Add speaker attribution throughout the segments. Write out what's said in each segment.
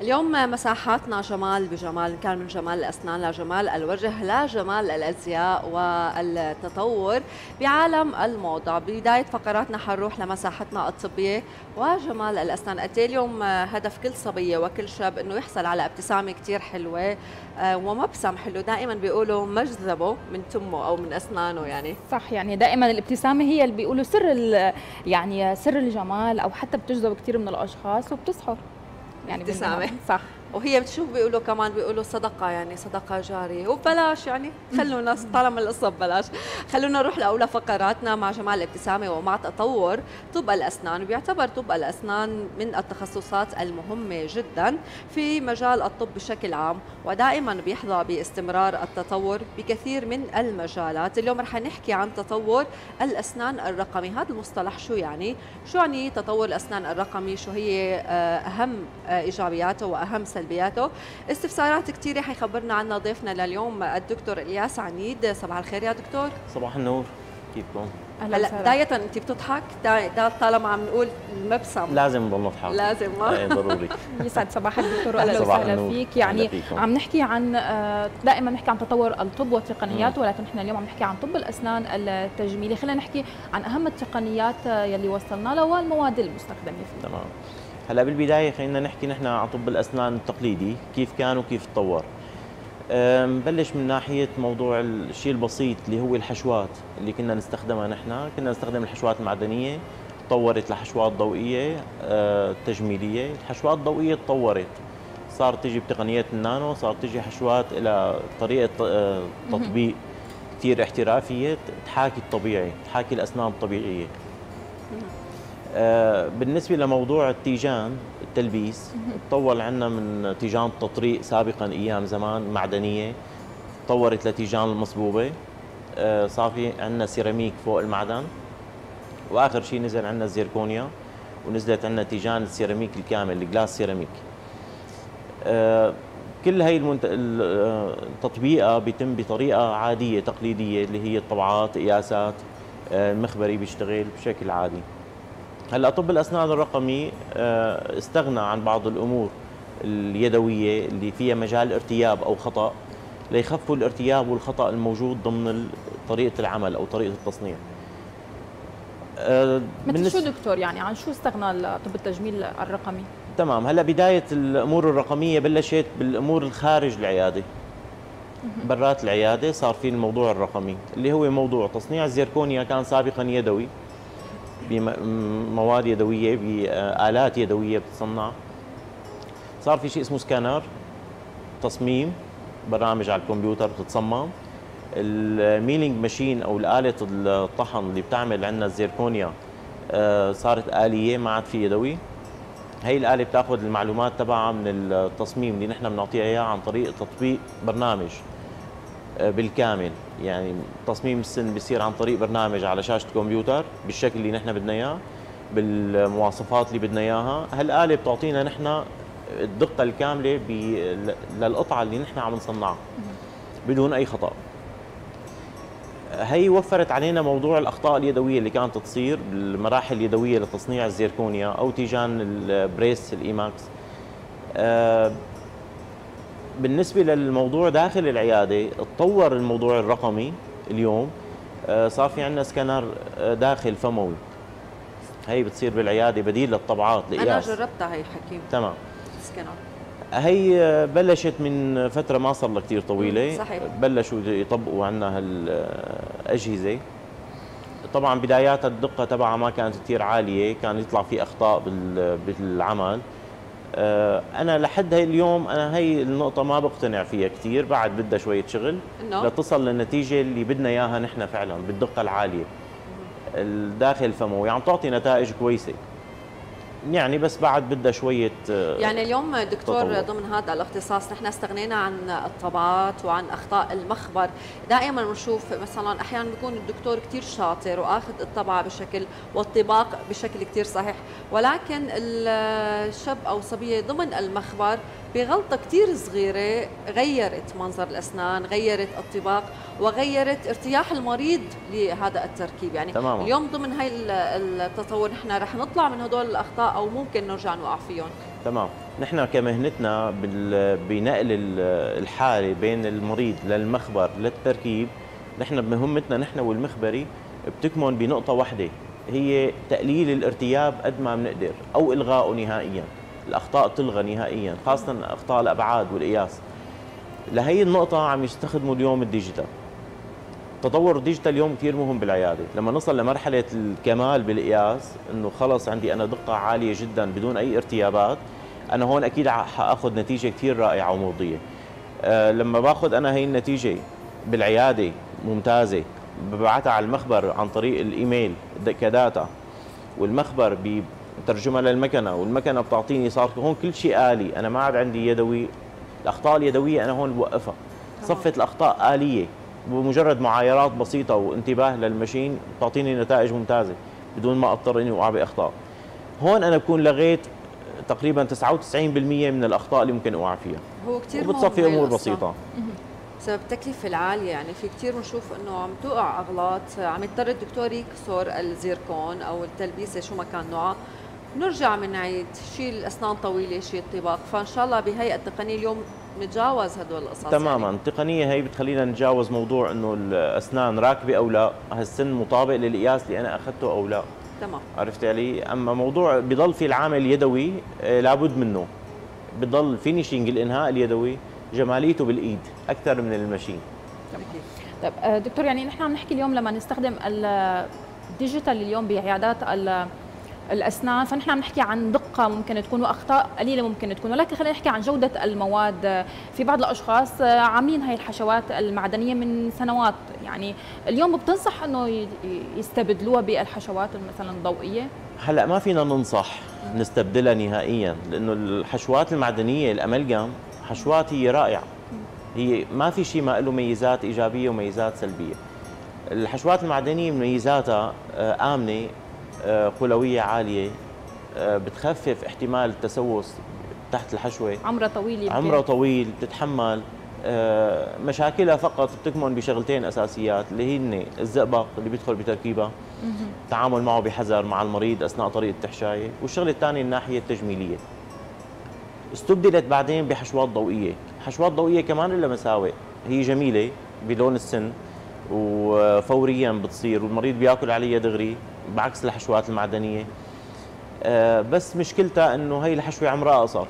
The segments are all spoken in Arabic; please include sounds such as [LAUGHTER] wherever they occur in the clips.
Speaker 1: اليوم مساحاتنا جمال بجمال كان من جمال الأسنان لجمال الوجه لجمال الأزياء والتطور بعالم الموضة. بداية فقراتنا حنروح لمساحتنا الطبية وجمال الأسنان. قد اليوم هدف كل صبية وكل شاب أنه يحصل على ابتسامة كتير حلوة آه، ومبسم حلو. دائما بيقولوا مجذبه من تمه أو من أسنانه يعني.
Speaker 2: صح يعني دائما الابتسامة هي اللي بيقولوا سر يعني سر الجمال أو حتى بتجذب كثير من الأشخاص وبتسحر.
Speaker 1: يعني ابتسامه صح. وهي بتشوف بيقولوا كمان بيقولوا صدقة يعني صدقة جارية. وببلاش يعني خلونا طالما القصة ببلاش. خلونا نروح لأولى فقراتنا مع جمال الابتسامه ومع تطور طب الأسنان بيعتبر طب الأسنان من التخصصات المهمة جدا في مجال الطب بشكل عام ودائما بيحظى باستمرار التطور بكثير من المجالات. اليوم رح نحكي عن تطور الأسنان الرقمي. هذا المصطلح شو يعني؟ شو يعني تطور الأسنان الرقمي؟ شو هي آه، أهم إيجابياته وأهم سلبياته. استفسارات كثيره حيخبرنا عنها ضيفنا لليوم الدكتور إلياس عنيد. صباح الخير يا دكتور.
Speaker 3: صباح النور. كيفكم
Speaker 1: هلا بداية أنت بتضحك؟ طالما عم نقول المبسم.
Speaker 3: لازم نضل نضحك.
Speaker 1: لازم. ما
Speaker 3: إيه ضروري. [LAUGHS]
Speaker 2: يسعد صباح الدكتور واهلا وسهلا فيك. يعني عم نحكي عن آه، دائما نحكي عن تطور الطب والتقنيات ولكن إحنا اليوم عم نحكي عن طب الأسنان التجميلي. خلينا نحكي عن أهم التقنيات آه، يلي وصلنا لها والمواد المستخدمة فيه
Speaker 3: تمام. هلا بالبداية خلينا نحكي نحن عن طب الأسنان التقليدي كيف كان وكيف تطور. نبلش من ناحية موضوع الشيء البسيط اللي هو الحشوات اللي كنا نستخدمها نحن. كنا نستخدم الحشوات المعدنية تطورت لحشوات ضوئية أه، تجميلية. الحشوات الضوئية تطورت. صارت تجي بتقنيات النانو صارت تجي حشوات إلى طريقة أه، تطبيق كثير احترافية تحاكي الطبيعي تحاكي الأسنان الطبيعية. آه، بالنسبة لموضوع التيجان التلبيس تطور عندنا من تيجان التطريق سابقا أيام زمان معدنية تطورت لتيجان المصبوبة. آه، صار في عندنا سيراميك فوق المعدن. وآخر شيء نزل عندنا الزيركونيا ونزلت عندنا تيجان السيراميك الكامل ال glass ceramic. آه، كل هي المنت... التطبيقه بيتم بطريقة عادية تقليدية اللي هي الطبعات قياسات المخبري بيشتغل بشكل عادي. هلا طب الأسنان الرقمي آه، استغنى عن بعض الأمور اليدوية اللي فيها مجال ارتياب أو خطأ ليخفوا الارتياب والخطأ الموجود ضمن طريقة العمل أو طريقة التصنيع.
Speaker 2: آه، مثل شو دكتور يعني؟ عن شو استغنى طب التجميل الرقمي؟
Speaker 3: تمام هلا بداية الأمور الرقمية بلشت بالأمور الخارج العيادة. برات العيادة صار في الموضوع الرقمي اللي هو موضوع تصنيع الزيركونيا كان سابقا يدوي. بمواد يدوية بآلات يدوية بتصنع. صار في شيء اسمه سكانر تصميم برامج على الكمبيوتر بتتصمم. ال milling machine أو الآلة الطحن اللي بتعمل عندنا الزيركونيا آه، صارت آلية ما عاد في يدوي. هي الآلة بتأخذ المعلومات تبعها من التصميم اللي نحن بنعطيها اياه عن طريق تطبيق برنامج. بالكامل. يعني تصميم السن بيصير عن طريق برنامج على شاشة الكمبيوتر بالشكل اللي نحن بدنا إياه بالمواصفات اللي بدنا إياها. هالآلة بتعطينا نحن الدقة الكاملة للقطعة اللي نحن عم نصنعها بدون أي خطأ. هي وفرت علينا موضوع الأخطاء اليدوية اللي كانت تصير بالمراحل اليدوية لتصنيع الزيركونيا أو تيجان ال press الإيماكس. آه، بالنسبة للموضوع داخل العيادة تطور الموضوع الرقمي اليوم آه، صار في عندنا سكانر آه، داخل فموي. هي بتصير بالعيادة بديل للطبعات
Speaker 1: لقياس. أنا جربتها هي حكيم.
Speaker 3: تمام. سكانر. هي آه، بلشت من فترة ما صار لها كثير طويلة.
Speaker 1: صحيح.
Speaker 3: بلشوا يطبقوا عنا هالاجهزه طبعا بدايات الدقة تبعها ما كانت كثير عالية كان يطلع في أخطاء بالعمل. أنا لحد هاي اليوم أنا هي النقطة ما بقتنع فيها كثير بعد بدها شوية شغل لتصل للنتيجة اللي بدنا إياها نحن فعلا بالدقة العالية. الداخل الفموي عم تعطي نتائج كويسة. يعني بس بعد بدها شوية
Speaker 1: آه، يعني اليوم دكتور تطور. ضمن هذا الاختصاص نحن استغنينا عن الطبعات وعن أخطاء المخبر دائما بنشوف مثلا أحيانا بيكون الدكتور كثير شاطر وآخذ الطبعة بشكل والطباق بشكل كثير صحيح ولكن الشاب أو صبية ضمن المخبر بغلطة كثير صغيرة غيرت منظر الأسنان غيرت الطباق وغيرت ارتياح المريض لهذا التركيب يعني تماما. اليوم ضمن هاي التطور نحن رح نطلع من هدول الأخطاء أو ممكن نرجع نوقع فيهم.
Speaker 3: تمام. نحن كمهنتنا بنقل الحالة بين المريض للمخبر للتركيب نحن بمهمتنا نحن والمخبري بتكمن بنقطة واحدة هي تقليل الارتياب قد ما بنقدر أو الغائه نهائيا الأخطاء تلغى نهائيا خاصة أخطاء الأبعاد والقياس. لهي النقطة عم يستخدموا اليوم ال digital. تطور ال digital اليوم كثير مهم بالعيادة. لما نصل لمرحلة الكمال بالقياس إنه خلص عندي أنا دقة عالية جدا بدون أي ارتيابات أنا هون أكيد حأخذ نتيجة كثير رائعة ومرضية. أه لما باخذ أنا هي النتيجة بالعيادة ممتازة ببعثها على المخبر عن طريق الإيميل كداتا والمخبر بترجمها للمكنة والمكنة بتعطيني صار هون كل شيء آلي أنا ما عاد عندي يدوي الأخطاء اليدوية أنا هون بوقفها. صفه الأخطاء آلية. بمجرد معايرات بسيطة وانتباه للمشين بتعطيني نتائج ممتازة بدون ما أضطر إني اوقع باخطاء هون أنا بكون لغيت تقريبا 99% من الأخطاء اللي ممكن أوقع فيها.
Speaker 1: هو كثير
Speaker 3: وبتصفي أمور بسيطة.
Speaker 1: بسبب التكلفة العالية يعني في كثير بنشوف إنه عم توقع أغلاط. عم يضطر الدكتور يكسر الزيركون أو التلبيسة شو ما كان نوعها نرجع بنعيد شيء الاسنان طويلة شيء الطباق فإن شاء الله بهي التقنية اليوم نتجاوز هدول القصص
Speaker 3: تماما. يعني. التقنيه هي بتخلينا نتجاوز موضوع إنه الأسنان راكبة أو لا. هالسن مطابق للقياس اللي أنا أخذته أو لا.
Speaker 1: تمام.
Speaker 3: عرفت علي؟ أما موضوع بضل في العامل اليدوي آه، لابد منه. بضل finishing الانهاء اليدوي؟ جماليته بالإيد أكثر من ال machine.
Speaker 2: طيب آه، دكتور يعني نحن عم نحكي اليوم لما نستخدم ال digital اليوم بعيادات الأسنان فنحن عم نحكي عن دقة ممكن تكون وأخطاء قليلة ممكن تكون ولكن خلينا نحكي عن جودة المواد. في بعض الأشخاص عاملين هاي الحشوات المعدنية من سنوات يعني اليوم بتنصح إنه يستبدلوها بالحشوات مثلا الضوئية؟
Speaker 3: هلأ ما فينا ننصح نستبدلها نهائيا لأنه الحشوات المعدنية الأملجام حشوات هي رائعة. هي ما في شيء ما له ميزات إيجابية وميزات سلبية. الحشوات المعدنية ميزاتها آه، آمنة قلويه عالية. آه، بتخفف احتمال التسوس تحت الحشوة.
Speaker 2: عمرها طويل يمكن.
Speaker 3: عمرها طويل بتتحمل. آه، مشاكلها فقط بتكمن بشغلتين أساسيات اللي هن الزئبق اللي بيدخل بتركيبها التعامل معه بحذر مع المريض أثناء طريق التحشاية. والشغلة الثانية الناحية التجميلية. استبدلت بعدين بحشوات ضوئية. حشوات ضوئية كمان لها مساوئ. هي جميلة بلون السن وفوريا بتصير والمريض بياكل عليها دغري. بعكس الحشوات المعدنية. آه، بس مشكلتها إنه هي الحشوة عمرها قصر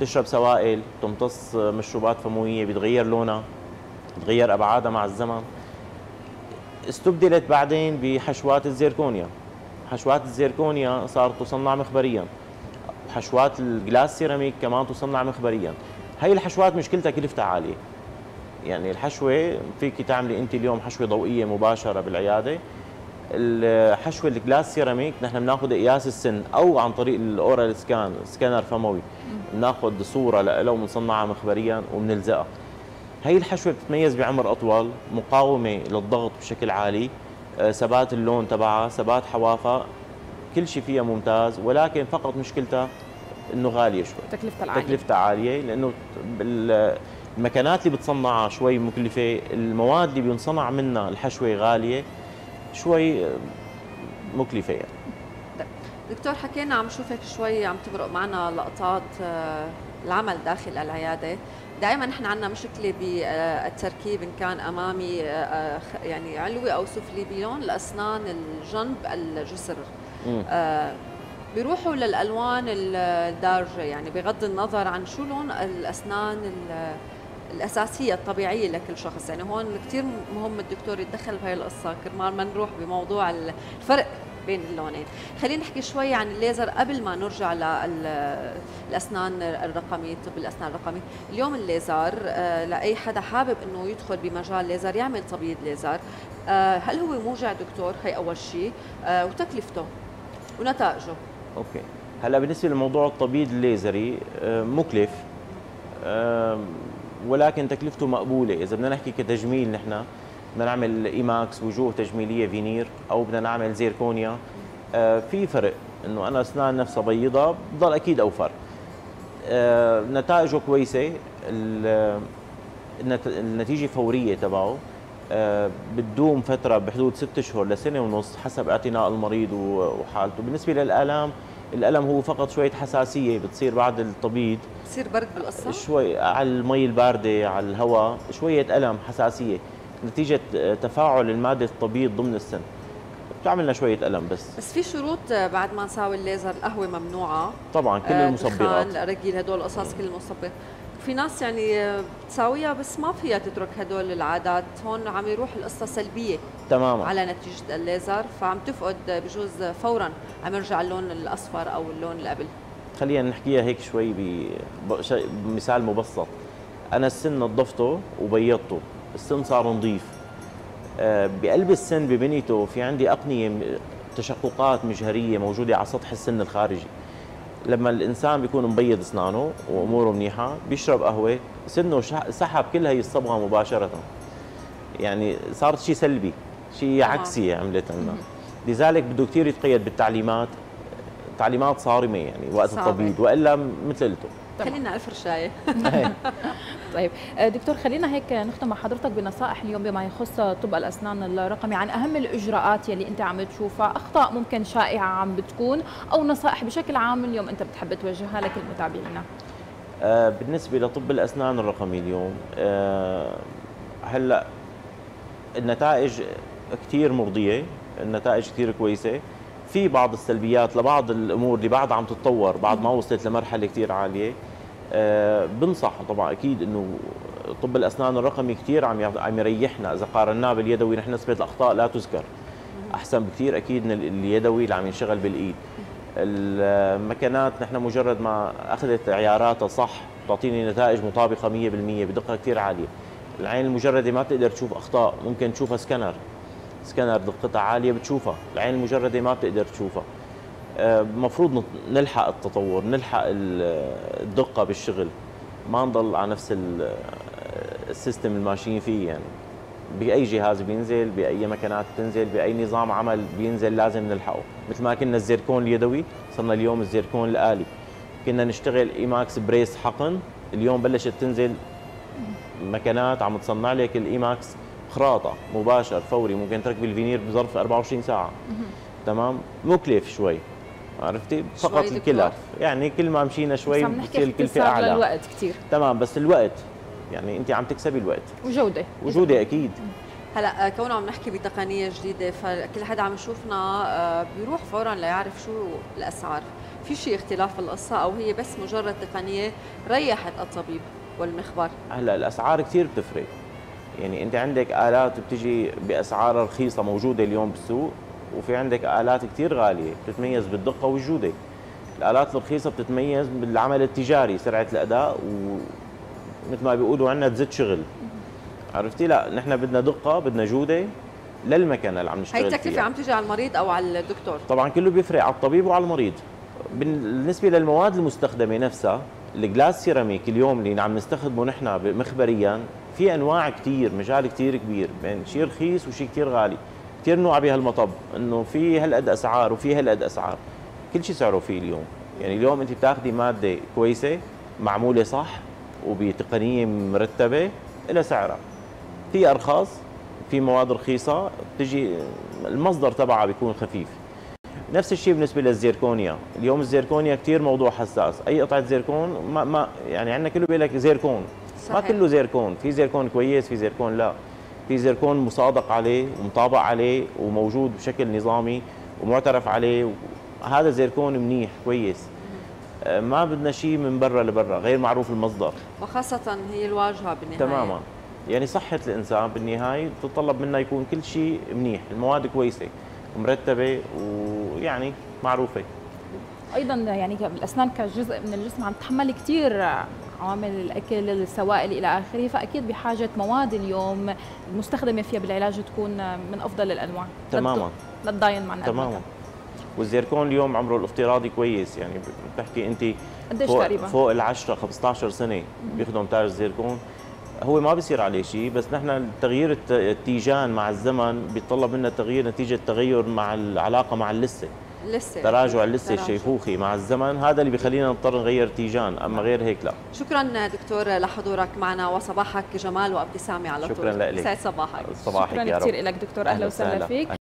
Speaker 3: تشرب سوائل تمتص مشروبات فموية بيتغير لونها بتغير أبعادها مع الزمن. استبدلت بعدين بحشوات الزيركونيا. حشوات الزيركونيا صارت تصنع مخبريا. حشوات الجلاس سيراميك كمان تصنع مخبريا. هي الحشوات مشكلتها كلفتها عالية. يعني الحشوة فيك تعملي انت اليوم حشوة ضوئية مباشرة بالعيادة. الحشوة ال glass ceramic نحن بناخذ قياس السن أو عن طريق ال oral scan scanner فموي. بناخذ صورة له وبنصنعها مخبريا وبنلزقها. هي الحشوة بتتميز بعمر أطول مقاومة للضغط بشكل عالي. آه، ثبات اللون تبعها ثبات حوافها كل شيء فيها ممتاز ولكن فقط مشكلتها إنه غالية شوي.
Speaker 2: تكلفتها عالية.
Speaker 3: تكلفتها عالية لإنه المكانات اللي بتصنعها شوي مكلفة المواد اللي بينصنع منها الحشوة غالية. شوي مكلفة يعني.
Speaker 1: دكتور حكينا عم شوفك شوي عم تمرق معنا لقطات آه، العمل داخل العيادة. دائما نحن عندنا مشكلة بالتركيب إن كان أمامي آه، آه، يعني علوي أو سفلي بلون الاسنان الجنب الجسر. بيروحوا للألوان الدارجة يعني بغض النظر عن شو لون الأسنان الأساسية الطبيعية لكل شخص. يعني هون كثير مهم الدكتور يتدخل بهي القصة. كرمال ما نروح بموضوع الفرق بين اللونين. خلينا نحكي شوي عن الليزر قبل ما نرجع للاسنان الرقمي طب الأسنان الرقمي. اليوم الليزر آه، لأي حدا حابب إنه يدخل بمجال ليزر يعمل تبييض ليزر. آه، هل هو موجع دكتور؟ هي أول شيء. آه، وتكلفته ونتائجه.
Speaker 3: okay. هلا بالنسبة لموضوع التبييض الليزري مكلف. ولكن تكلفته مقبولة. إذا بدنا نحكي كتجميل نحن بدنا نعمل إيماكس وجوه تجميلية فينير أو بدنا نعمل زيركونيا آه، في فرق إنه أنا أسنان نفسها بيضاء بضل أكيد أوفر. آه، نتائجه كويسة. النتيجة فورية تبعه. آه، بتدوم فترة بحدود ست أشهر لسنة ونص حسب اعتناء المريض وحالته. بالنسبة للآلام الألم هو فقط شوية حساسية بتصير بعد التبييض
Speaker 1: بصير برد بالقصة؟
Speaker 3: شوي على المي الباردة على الهواء شوية ألم حساسية نتيجة تفاعل المادة التبييض ضمن السن. بتعمل لنا شوية ألم بس.
Speaker 1: بس في شروط بعد ما نساوي الليزر القهوة ممنوعة.
Speaker 3: طبعا كل
Speaker 1: آه،
Speaker 3: المصبغات.
Speaker 1: رجيل هدول القصص كل المصبغ. في ناس يعني بتساويها بس ما فيها تترك هدول العادات. هون عم يروح القصة سلبية.
Speaker 3: تماما.
Speaker 1: على نتيجة الليزر فعم تفقد بجوز فورا عم يرجع اللون الأصفر أو اللون اللي قبل.
Speaker 3: خلينا نحكيها هيك شوي بمثال مبسط. أنا السن نظفته وبيضته السن صار نظيف. آه، بقلب السن ببنيته في عندي أقنية تشققات مجهرية موجودة على سطح السن الخارجي. لما الإنسان بيكون مبيض أسنانه وأموره منيحة بيشرب قهوة سنه سحب كل هي الصبغة مباشرة. يعني صارت شيء سلبي. شيء عكسي عملت عنا لذلك بده كثير يتقيد بالتعليمات. تعليمات صارمة يعني وقت التبييض وإلا مثل قلته
Speaker 1: خلينا الف رشايه [LAUGHS]
Speaker 2: طيب آه، دكتور خلينا هيك نختم مع حضرتك بنصائح اليوم بما يخص طب الأسنان الرقمي عن أهم الإجراءات يلي أنت عم تشوفها أخطاء ممكن شائعة عم بتكون أو نصائح بشكل عام اليوم أنت بتحب توجهها لك المتابعين؟
Speaker 3: آه بالنسبة لطب الأسنان الرقمي اليوم آه هلأ النتائج كثير مرضية النتائج كثير كويسة. في بعض السلبيات لبعض الأمور اللي بعد عم تتطور بعد ما وصلت لمرحلة كثير عالية. أه بنصح طبعا أكيد إنه طب الأسنان الرقمي كثير عم عم يريحنا. إذا قارناه باليدوي نحن نسبة الأخطاء لا تذكر. أحسن بكثير أكيد من اليدوي اللي عم ينشغل بالإيد. المكنات نحن مجرد ما أخذت عياراتها صح تعطيني نتائج مطابقة 100% بدقة كثير عالية. العين المجردة ما بتقدر تشوف أخطاء ممكن تشوفها scanner. scanner دقتها عالية بتشوفها العين المجردة ما بتقدر تشوفها. المفروض آه، نلحق التطور نلحق الدقة بالشغل. ما نضل على نفس ال system اللي ماشيين فيه يعني بأي جهاز بينزل بأي مكانات بتنزل بأي نظام عمل بينزل لازم نلحقه. مثل ما كنا الزيركون اليدوي صرنا اليوم الزيركون الآلي. كنا نشتغل إيماكس press حقن اليوم بلشت تنزل مكانات عم تصنع لك الإيماكس خراطة مباشر فوري ممكن تركبي الفينير بظرف 24 ساعة. تمام؟ مكلف شوي عرفتي؟ فقط الكلف يعني كل ما مشينا شوي
Speaker 2: بتصير الكلفه أعلى. الوقت كثير
Speaker 3: تمام بس الوقت يعني أنت عم تكسبي الوقت.
Speaker 2: وجودة.
Speaker 3: وجودة أكيد.
Speaker 1: هلا كونه عم نحكي بتقنية جديدة فكل حدا عم يشوفنا آه، بيروح فورا ليعرف شو الأسعار. في شيء اختلاف بالقصة أو هي بس مجرد تقنية ريحت الطبيب والمخبر؟
Speaker 3: هلا الأسعار كثير بتفرق. يعني انت عندك آلات بتجي بأسعار رخيصة موجودة اليوم بالسوق وفي عندك آلات كثير غالية بتتميز بالدقة والجودة. الآلات الرخيصة بتتميز بالعمل التجاري سرعة الأداء ومثل ما بيقولوا عندنا تزت شغل. عرفتي؟ لا نحن بدنا دقة بدنا جودة للمكنة اللي عم نشتغل
Speaker 1: هي التكلفة عم تيجي على المريض أو على الدكتور؟
Speaker 3: طبعا كله بيفرق على الطبيب وعلى المريض. بالنسبة للمواد المستخدمة نفسها الجلاس سيراميك اليوم اللي عم نستخدمه نحن مخبريا في أنواع كثير مجال كثير كبير بين شيء رخيص وشيء كثير غالي. كثير نوع بهالمطب إنه في هالقد أسعار وفي هالقد أسعار. كل شيء سعره فيه اليوم. يعني اليوم انت بتاخذي مادة كويسة معمولة صح وبتقنية مرتبة لها سعرها. في ارخص في مواد رخيصة بتجي المصدر تبعها بيكون خفيف. نفس الشيء بالنسبة للزيركونيا. اليوم الزيركونيا كثير موضوع حساس. أي قطعة زيركون ما, ما يعني عندنا كله بيقول لك زيركون. صحيح. ما كله زيركون. في زيركون كويس في زيركون لا. في زيركون مصادق عليه ومطابق عليه وموجود بشكل نظامي ومعترف عليه هذا زيركون منيح كويس. آه، ما بدنا شيء من برا لبرا غير معروف المصدر.
Speaker 1: وخاصة هي الواجهة بالنهاية.
Speaker 3: تماما. يعني صحة الإنسان بالنهاية تتطلب منا يكون كل شيء منيح. المواد كويسة ومرتبة ويعني معروفة.
Speaker 2: أيضا يعني الأسنان كجزء من الجسم عم تتحمل كثير عوامل الأكل السوائل إلى آخره فأكيد بحاجة مواد اليوم المستخدمه فيها بالعلاج تكون من أفضل الأنواع.
Speaker 3: تماما.
Speaker 2: لا تضاين معنا
Speaker 3: تماما. والزيركون اليوم عمره الافتراضي كويس يعني بتحكي أنت
Speaker 2: قديش
Speaker 3: فوق
Speaker 2: تقريبا؟
Speaker 3: فوق ال 10 15 سنة بياخذوا تاج الزيركون. هو ما بيصير عليه شيء بس نحن تغيير التيجان مع الزمن بيتطلب منا تغيير نتيجة تغير مع العلاقة مع اللثة.
Speaker 1: لسه.
Speaker 3: تراجع اللثه الشيخوخي مع الزمن. هذا اللي بيخلينا نضطر نغير تيجان أما غير هيك لا.
Speaker 1: شكرا دكتور لحضورك معنا وصباحك جمال وأبتسامة على
Speaker 3: طول. شكرا لك.
Speaker 1: سعد صباحك.
Speaker 3: صباحك
Speaker 2: شكرا كثير لك دكتور. أهلا وسهلا. فيك.